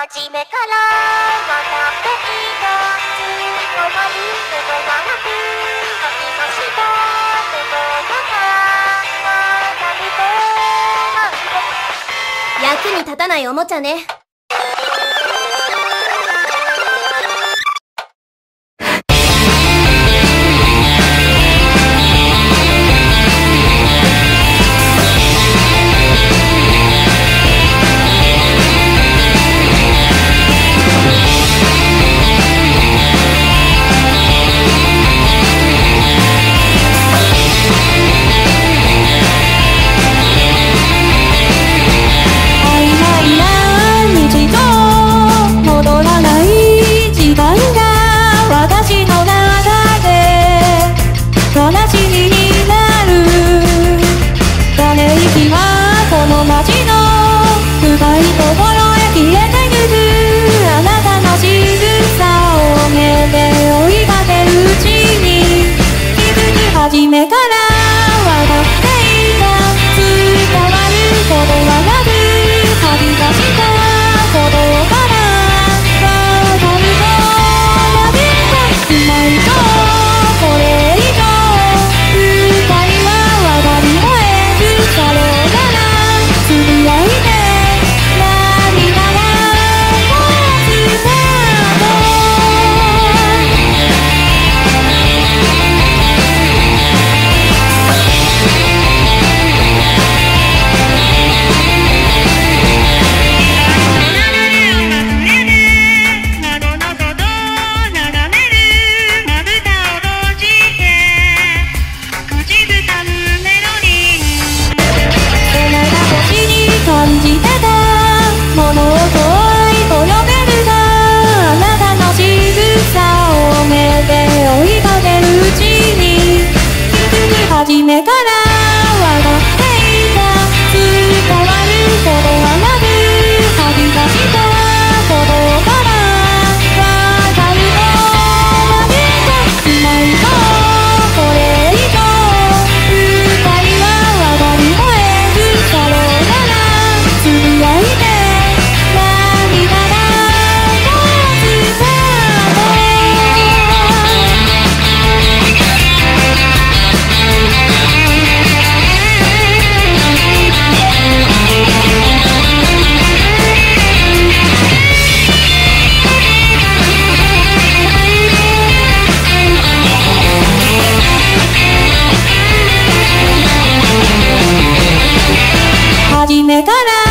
初めから笑っていたつい止まることがなく書きましたことが役に立たないおもちゃね。目から初めから